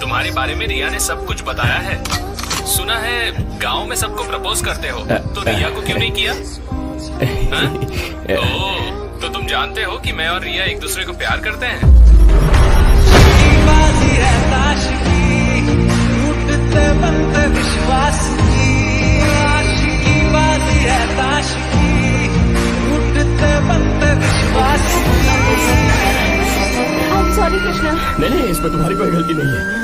तुम्हारे बारे में रिया ने सब कुछ बताया है। सुना है गाँव में सबको प्रपोज करते हो। तो रिया को क्यों नहीं किया? हाँ? ओ, तो तुम जानते हो कि मैं और रिया एक दूसरे को प्यार करते हैं? सॉरी कृष्णा। नहीं नहीं इसमें तुम्हारी कोई गलती नहीं है।